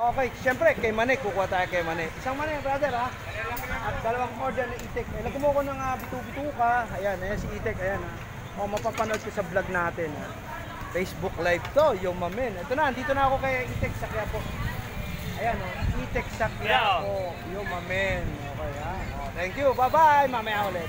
Okay, siyempre, kay Mane, kukuha tayo kay Mane. Isang Mane, brother, ha? At dalawang order ng Itek. Eh, lagyan mo ko ng ah, uh, bitu-bituka. Ayan, ayan si Itek, ayan, ha? O, mapapanood ko sa vlog natin, ha? Facebook Live to, yung mamen. Ito na, dito na ako kay Itek sa Quiapo. Ayan, o. Itek sa Quiapo, yung mamen. Okay, ha? O, thank you, bye-bye. Mamaya ulit.